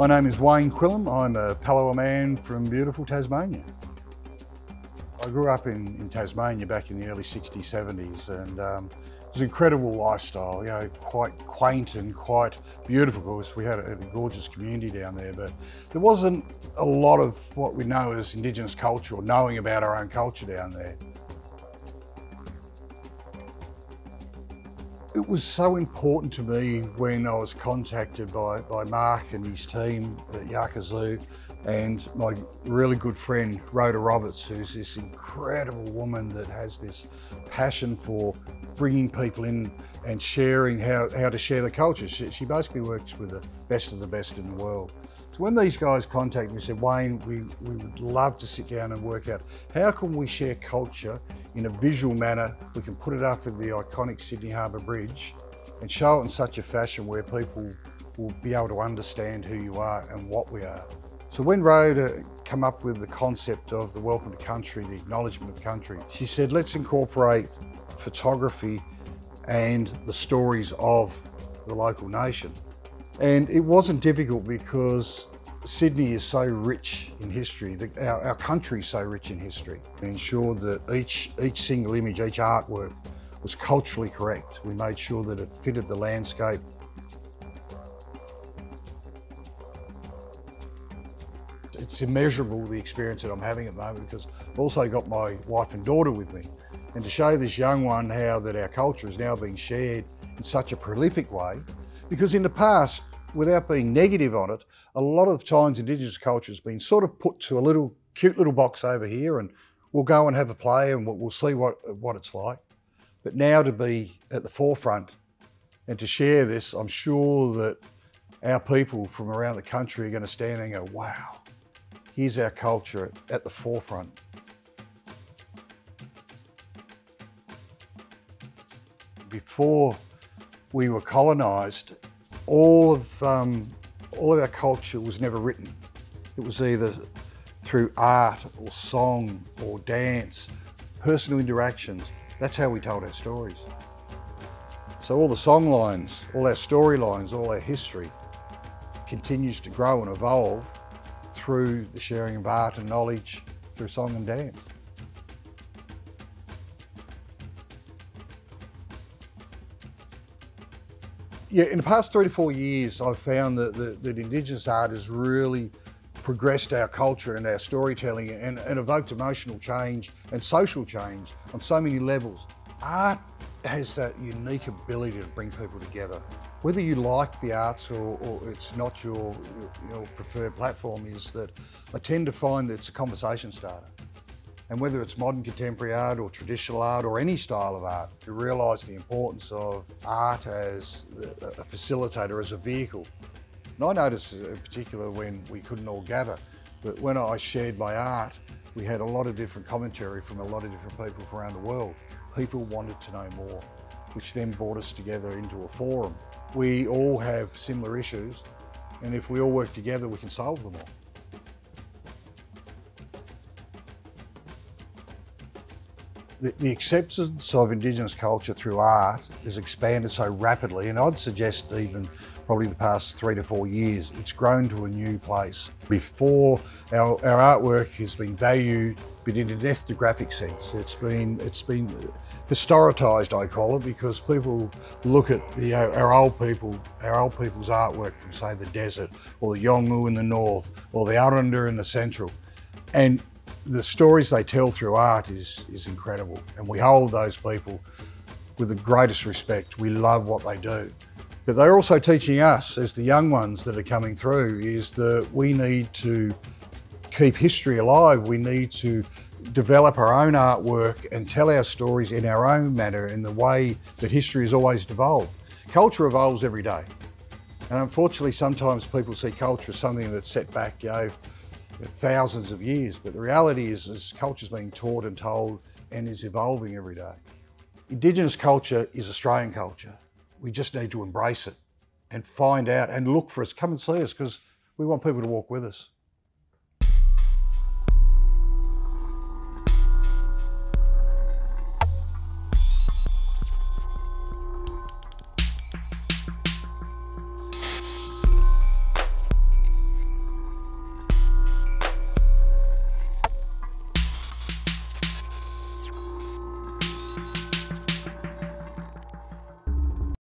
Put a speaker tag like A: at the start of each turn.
A: My name is Wayne Quilliam. I'm a Palawa man from beautiful Tasmania. I grew up in, in Tasmania back in the early 60s, 70s, and um, it was an incredible lifestyle, you know, quite quaint and quite beautiful. Of course, we had a, a, gorgeous community down there, but there wasn't a lot of what we know as Indigenous culture or knowing about our own culture down there. It was so important to me when I was contacted by, by Mark and his team at Yakazoo and my really good friend Rhoda Roberts, who's this incredible woman that has this passion for bringing people in and sharing how, how to share the culture. She, she basically works with the best of the best in the world. So when these guys contacted me, said, Wayne, we, we would love to sit down and work out how can we share culture in a visual manner. We can put it up at the iconic Sydney Harbour Bridge and show it in such a fashion where people will be able to understand who you are and what we are. So when Rhoda came up with the concept of the welcome to country, the acknowledgement of country, she said, let's incorporate photography and the stories of the local nation. And it wasn't difficult because Sydney is so rich in history, the, our, our country is so rich in history. We ensured that each, each single image, each artwork was culturally correct. We made sure that it fitted the landscape. It's immeasurable the experience that I'm having at the moment because I've also got my wife and daughter with me. And to show this young one how that our culture is now being shared in such a prolific way, because in the past, without being negative on it, a lot of times Indigenous culture has been sort of put to a little cute little box over here and we'll go and have a play and we'll see what, what it's like. But now to be at the forefront and to share this, I'm sure that our people from around the country are going to stand and go, wow, here's our culture at the forefront. Before we were colonised, all of, um, all of our culture was never written. It was either through art or song or dance, personal interactions. That's how we told our stories. So all the song lines, all our storylines, all our history continues to grow and evolve through the sharing of art and knowledge through song and dance. Yeah, in the past three to four years, I've found that, that, that Indigenous art has really progressed our culture and our storytelling and, and evoked emotional change and social change on so many levels. Art has that unique ability to bring people together. Whether you like the arts or, or it's not your, your preferred platform is that I tend to find that it's a conversation starter. And whether it's modern contemporary art or traditional art or any style of art, to realise the importance of art as a facilitator, as a vehicle. And I noticed in particular when we couldn't all gather, but when I shared my art, we had a lot of different commentary from a lot of different people from around the world. People wanted to know more, which then brought us together into a forum. We all have similar issues, and if we all work together, we can solve them all. The, acceptance of Indigenous culture through art has expanded so rapidly, and I'd suggest even probably the past three to four years, it's grown to a new place. Before, our, our artwork has been valued, but in an ethnographic sense. It's been, it's been historicised, I call it, because people look at the, our old people, our old people's artwork from say the desert, or the Yolngu in the north, or the Aranda in the central, and the stories they tell through art is, is incredible. And we hold those people with the greatest respect. We love what they do. But they're also teaching us, as the young ones that are coming through, is that we need to keep history alive. We need to develop our own artwork and tell our stories in our own manner, in the way that history has always evolved. Culture evolves every day. And unfortunately, sometimes people see culture as something that's set back, you know, thousands of years, but the reality is, is culture is being taught and told and is evolving every day. Indigenous culture is Australian culture. We just need to embrace it and find out and look for us. Come and see us because we want people to walk with us.